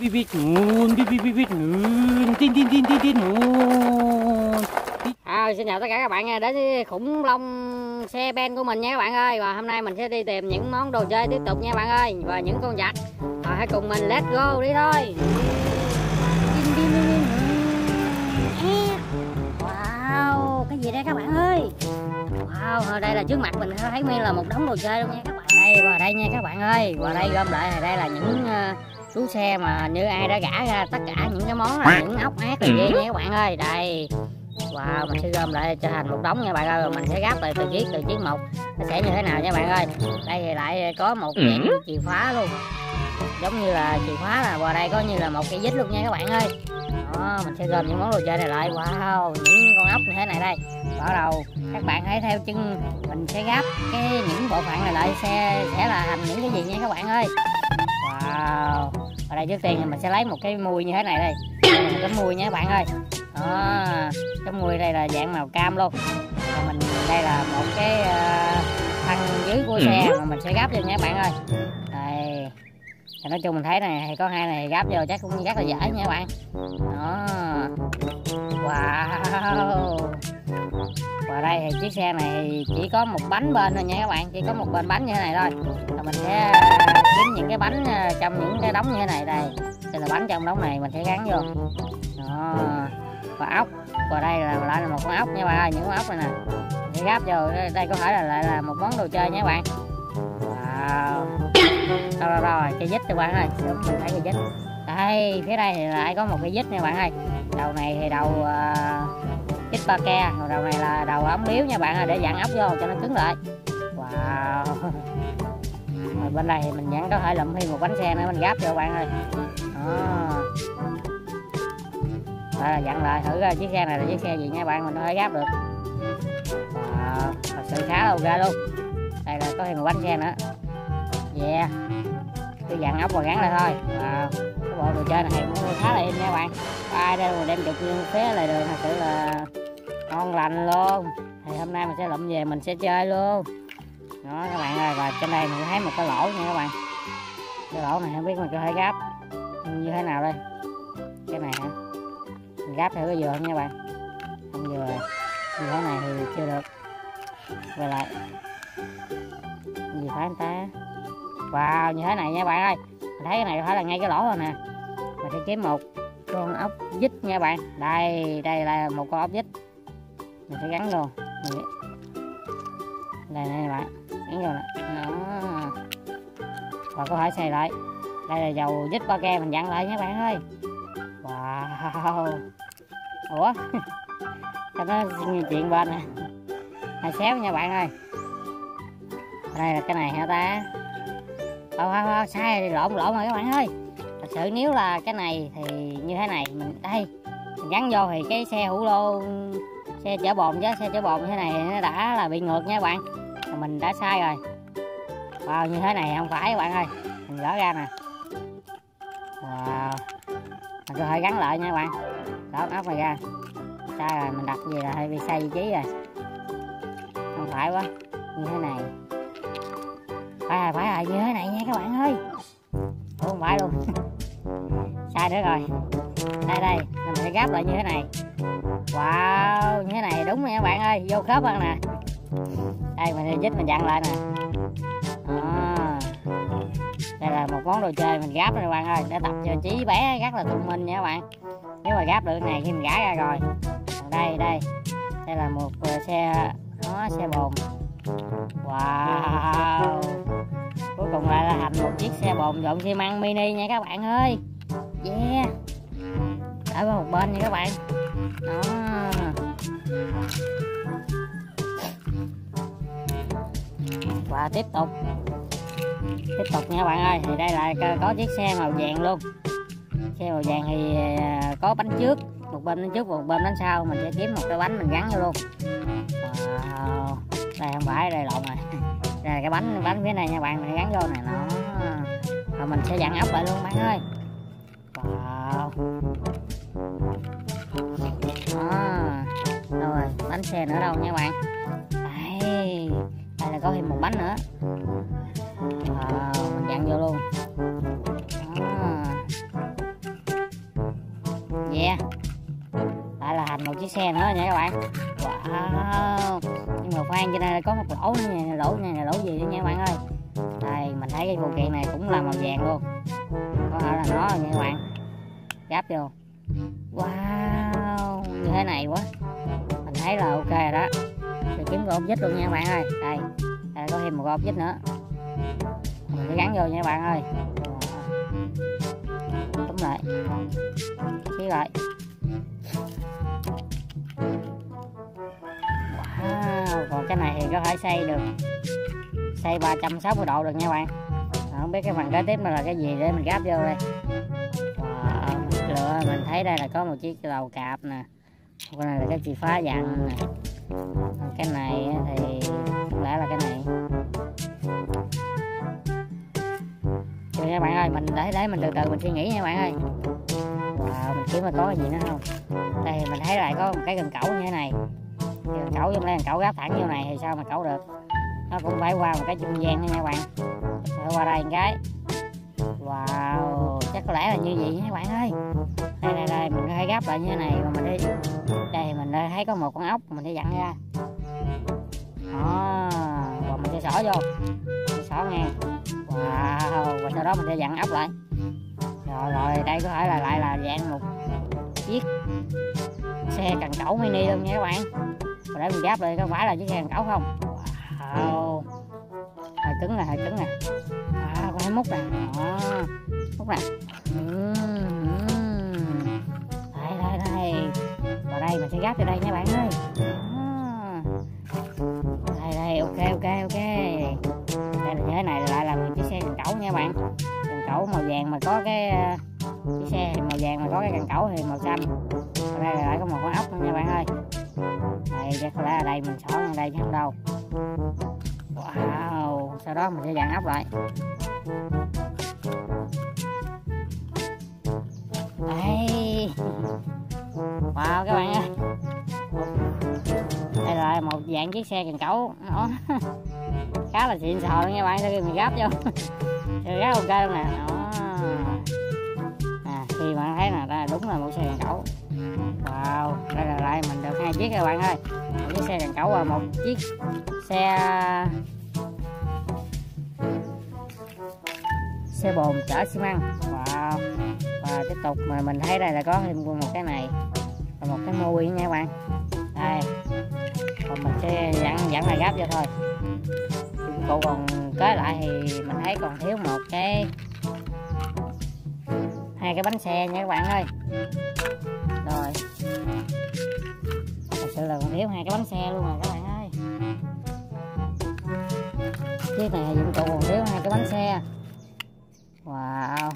bít bít nguồn bít bít bít bít nguồn tin tin tin tin tin nguồn À, xin chào tất cả các bạn nha, đến với khủng long xe ben của mình nha các bạn ơi. Và hôm nay mình sẽ đi tìm những món đồ chơi tiếp tục nha các bạn ơi. Và những con vật Và hãy cùng mình let's go đi thôi. Wow, cái gì đây các bạn ơi Wow, ở đây là trước mặt mình thấy nguyên là một đống đồ chơi luôn nha các bạn. Đây, vào đây nha các bạn ơi. Vào đây gom lại này đây là những uh, chú xe mà như ai đã gã ra tất cả những cái món là những ốc ác gì nha các bạn ơi. Đây. Wow, mình sẽ gom lại cho thành một đống nha bạn ơi Rồi mình sẽ gắp từ từ chiếc từ chiếc một. Nó sẽ như thế nào nha bạn ơi? Đây thì lại có một cái chìa khóa luôn. Giống như là chìa khóa là vào đây có như là một cái dít luôn nha các bạn ơi. Đó, mình sẽ gom những món đồ chơi này lại. Wow, những con ốc như thế này đây Bắt đầu các bạn hãy theo chân Mình sẽ gắp cái những bộ phận này lại xe sẽ là thành những cái gì nha các bạn ơi. Wow. Ở đây trước tiên thì mình sẽ lấy một cái mùi như thế này đây. Một cái mùi nha các bạn ơi. Đó. Cái mùi đây là dạng màu cam luôn. Và mình đây là một cái uh, thân dưới của xe mà mình sẽ gắp vô nha các bạn ơi thì nói chung mình thấy này, thì có hai này gáp vô chắc cũng rất là dễ nha các bạn. Đó. Wow. Và đây thì chiếc xe này chỉ có một bánh bên thôi nha các bạn, chỉ có một bên bánh như thế này thôi. Và mình sẽ kiếm những cái bánh ờ, trong những cái đống như thế này đây. Đây là bánh trong đống này, mình sẽ gắn vô. Đó. Và ốc. Và đây là lại là một con ốc nha bạn ơi, những con ốc này nè. Thì gáp vô. Đây có thể là lại là một món đồ chơi nha bạn. Wow rồi rồi rồi cây dít các bạn ơi. Đúng mình thấy cây dít đây phía đây thì lại có một cây dít nha bạn ơi. Đầu này thì đầu ờ, uh, dít ba ke còn đầu này là đầu ống biếu nha bạn ơi để dặn ốc vô cho nó cứng lại. Wow. Rồi bên đây thì mình vẫn có thể lụm thêm một bánh xe nữa mình gáp cho bạn ơi. Đó. Đây là dặn lại thử chiếc xe này là chiếc xe gì nha bạn mình có thể gáp được. À, thật sự khá là ok luôn. Đây là có thêm một bánh xe nữa yeah cứ dặn ốc và gắn lại thôi. À, cái bộ đồ chơi này cũng khá là in nha bạn. Ai đây mà đem chụp như phế lại đường thật sự là ngon lành luôn. Thì hôm nay mình sẽ lụm về mình sẽ chơi luôn. Đó các bạn ơi và trên đây mình thấy một cái lỗ nha các bạn. Cái lỗ này không biết mình có thể gáp như thế nào đây. Cái này hả? Mình gáp theo cái dừa nha bạn. Không dừa như thế này thì chưa được. Về lại. Gì phải anh ta? Wow, như thế này nha bạn ơi. Mình thấy cái này phải là ngay cái lỗ rồi nè. Mình sẽ kiếm một con ốc vít nha bạn. Đây đây là một con ốc vít. Mình sẽ gắn luôn đây này bạn. Gắn vô nè. Và có thể xài lại. Đây là dầu vít ba ke mình dặn lại nha bạn ơi. Wow. Ủa? Sao nó chuyện bên nè? Hay xéo nha bạn ơi. Đây là cái này hả ta? Thôi thôi thôi sai lộn lộn rồi các bạn ơi. Thật sự nếu là cái này thì như thế này, mình, đây, mình gắn vô thì cái xe hữu lô, xe chở bồn chứ, xe chở bồn như thế này nó đã là bị ngược nha bạn. Mình đã sai rồi. Wow, như thế này không phải các bạn ơi. Mình gỡ ra nè. Wow. Mình có thể gắn lại nha bạn. Đó ốc này ra. Sai rồi, mình đặt gì là hơi bị sai vị trí rồi. Không phải quá. Như thế này phải rồi phải rồi như thế này nha các bạn ơi. Ủa, không phải luôn. Sai nữa rồi. Đây đây mình sẽ gáp lại như thế này. Wow như thế này đúng rồi các bạn ơi. Vô khớp hơn nè. Đây mình dít mình dặn lại nè. À. đây là một món đồ chơi mình gáp rồi các bạn ơi. Để tập cho trí bé rất là thông minh nha các bạn. Nếu mà gáp được này khi mình gãi ra rồi. Còn đây đây. Đây là một ờ, xe nó xe bồn wow. Cuối cùng lại là thành một chiếc xe bồn dọn xi măng mini nha các bạn ơi. Yeah. Ở một bên nha các bạn. Đó. Và tiếp tục. Tiếp tục nha các bạn ơi. Thì đây là có chiếc xe màu vàng luôn. Xe màu vàng thì à, có bánh trước. Một bên bánh trước và một bên bánh sau. Mình sẽ kiếm một cái bánh mình gắn vô luôn. Wow đây không phải đây lộn rồi. Đây là cái bánh bánh phía này nha bạn mình gắn vô này nó rồi mình sẽ dặn ốc lại luôn bạn ơi. Wow. Đó rồi bánh xe nữa đâu nha bạn. Đây đây là có thêm một bánh nữa. Wow, mình dặn vô luôn. Đó. yeah. Lại là thành một chiếc xe nữa nha các bạn. Wow nhưng mà khoan nên đây có một lỗ nữa nè, lỗ này là lỗ gì đó nha các bạn ơi. Đây, mình thấy cái phụ kiện này cũng là màu vàng luôn. Có thể là nó nha các bạn. Gáp vô. Wow, như thế này quá. Mình thấy là ok rồi đó. Thì kiếm cái ốp vít luôn nha các bạn ơi. Đây đây có thêm một ốp vít nữa. Mình sẽ gắn vô nha các bạn ơi. Đúng lại xíu lại còn cái này thì có thể xây được xây 360 độ được nha bạn. Ờ, không biết cái phần kế tiếp là cái gì để mình gáp vô đây. Ờ, wow, mình lựa mình thấy đây là có một chiếc đầu cạp nè. Cái này là cái chìa phá dặn nè. Ờ, cái này thì có lẽ là cái này? Rồi nha bạn ơi mình để để mình từ từ mình suy nghĩ nha bạn ơi. Wow, mình kiếm mà có cái gì nữa không? Đây mình thấy lại có một cái cần cẩu như thế này giờ cẩu trong đây cẩu gáp thẳng vô này thì sao mà cẩu được? Nó cũng phải qua một cái trung gian nha các bạn. Phải qua đây một cái. Wow, chắc có lẽ là như vậy nha các bạn ơi. Đây đây đây, mình hơi gấp lại như thế này mà mình đi. Đây, mình thấy có một con ốc mình sẽ dặn ra. Đó và mình sẽ xỏ vô. Xỏ ngang. Wow và sau đó mình sẽ dặn ốc lại. Rồi rồi, đây có thể là lại là dạng một chiếc xe cần cẩu mini luôn nha các bạn và để mình gáp lại có phải là chiếc xe cẩu không? Wow. Hơi cứng nè hơi cứng nè. À, có thấy mút nè. Đó. Mút nè. Đây đây đây. Vào đây mình sẽ gáp vô đây nha bạn ơi. Đây đây ok ok ok. Đây là thế này lại là một chiếc xe cần cẩu nha bạn. Cần cẩu màu vàng mà có cái chiếc xe màu vàng mà có cái cần cẩu thì màu xanh. Ở đây lại có một con ốc nha bạn ơi đây chắc có lẽ ở đây mình xỏ ở đây chứ không đâu. Wow, sau đó mình sẽ dàn ốc lại. Đây. Wow, các bạn ơi. Đây là một dạng chiếc xe cần cẩu. Khá là xịn sò luôn nha bạn sau khi mình gấp vô. Gấp ok luôn nè. Hai chiếc các bạn ơi. Một chiếc xe cần cẩu và một chiếc. Xe xe bồn chở xi măng. Và, và tiếp tục mà mình thấy đây là có thêm một cái này và một cái môi nha các bạn. Đây. Còn mình sẽ dặn dặn là gáp vô thôi. Cụ còn kế lại thì mình thấy còn thiếu một cái hai cái bánh xe nha các bạn ơi. Rồi sự là còn thiếu hai cái bánh xe luôn rồi các bạn ơi. Chiếc này dụng cụ còn thiếu hai cái bánh xe. Wow.